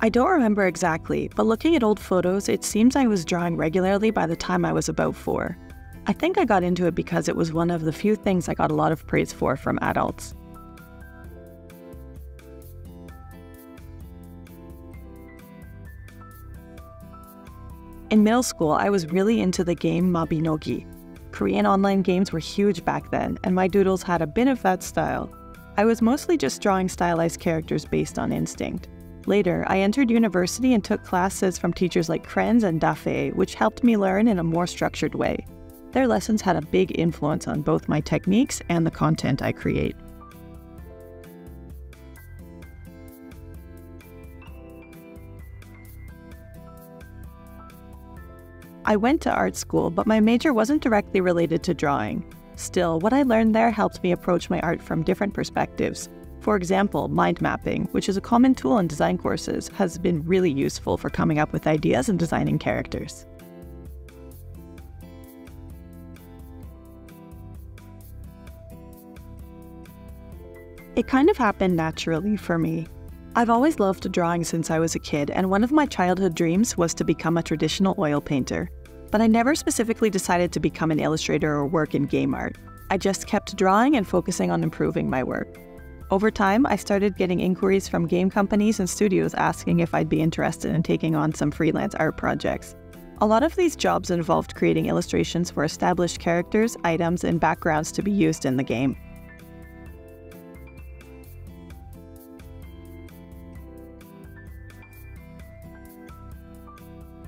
I don't remember exactly, but looking at old photos, it seems I was drawing regularly by the time I was about four. I think I got into it because it was one of the few things I got a lot of praise for from adults. In middle school, I was really into the game Mabinogi. Korean online games were huge back then, and my doodles had a bit of that style. I was mostly just drawing stylized characters based on instinct. Later, I entered university and took classes from teachers like Krenz and Dafe, which helped me learn in a more structured way. Their lessons had a big influence on both my techniques and the content I create. I went to art school, but my major wasn't directly related to drawing. Still, what I learned there helped me approach my art from different perspectives, for example, mind mapping, which is a common tool in design courses, has been really useful for coming up with ideas and designing characters. It kind of happened naturally for me. I've always loved drawing since I was a kid, and one of my childhood dreams was to become a traditional oil painter. But I never specifically decided to become an illustrator or work in game art. I just kept drawing and focusing on improving my work. Over time, I started getting inquiries from game companies and studios asking if I'd be interested in taking on some freelance art projects. A lot of these jobs involved creating illustrations for established characters, items, and backgrounds to be used in the game.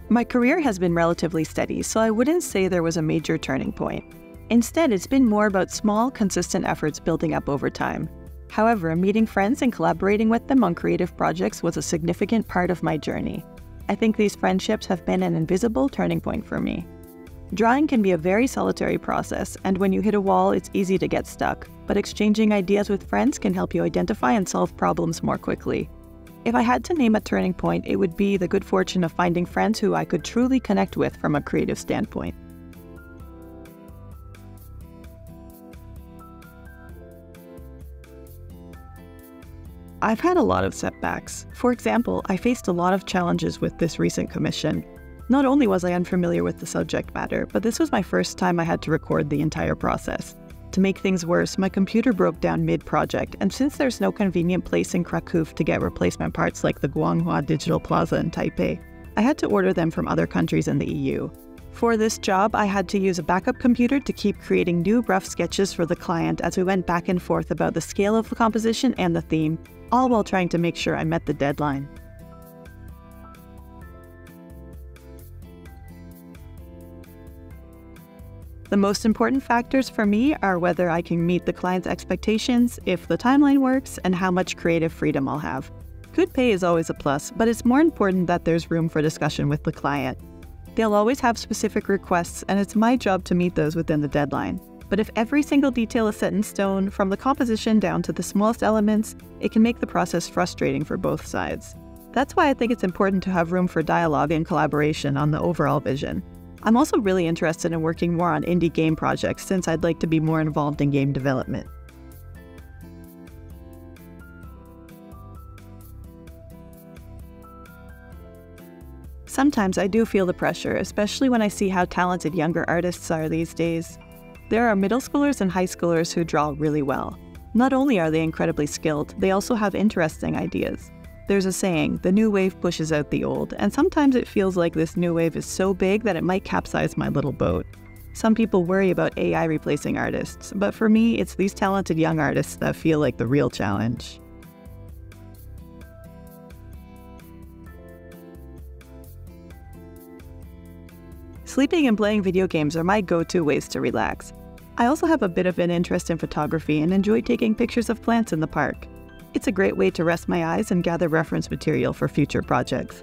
My career has been relatively steady, so I wouldn't say there was a major turning point. Instead, it's been more about small, consistent efforts building up over time. However, meeting friends and collaborating with them on creative projects was a significant part of my journey. I think these friendships have been an invisible turning point for me. Drawing can be a very solitary process, and when you hit a wall, it's easy to get stuck, but exchanging ideas with friends can help you identify and solve problems more quickly. If I had to name a turning point, it would be the good fortune of finding friends who I could truly connect with from a creative standpoint. I've had a lot of setbacks. For example, I faced a lot of challenges with this recent commission. Not only was I unfamiliar with the subject matter, but this was my first time I had to record the entire process. To make things worse, my computer broke down mid project, and since there's no convenient place in Krakow to get replacement parts like the Guanghua Digital Plaza in Taipei, I had to order them from other countries in the EU. For this job, I had to use a backup computer to keep creating new rough sketches for the client as we went back and forth about the scale of the composition and the theme, all while trying to make sure I met the deadline. The most important factors for me are whether I can meet the client's expectations, if the timeline works, and how much creative freedom I'll have. Good pay is always a plus, but it's more important that there's room for discussion with the client. They'll always have specific requests, and it's my job to meet those within the deadline. But if every single detail is set in stone, from the composition down to the smallest elements, it can make the process frustrating for both sides. That's why I think it's important to have room for dialogue and collaboration on the overall vision. I'm also really interested in working more on indie game projects since I'd like to be more involved in game development. Sometimes I do feel the pressure, especially when I see how talented younger artists are these days. There are middle schoolers and high schoolers who draw really well. Not only are they incredibly skilled, they also have interesting ideas. There's a saying, the new wave pushes out the old, and sometimes it feels like this new wave is so big that it might capsize my little boat. Some people worry about AI replacing artists, but for me, it's these talented young artists that feel like the real challenge. Sleeping and playing video games are my go to ways to relax. I also have a bit of an interest in photography and enjoy taking pictures of plants in the park. It's a great way to rest my eyes and gather reference material for future projects.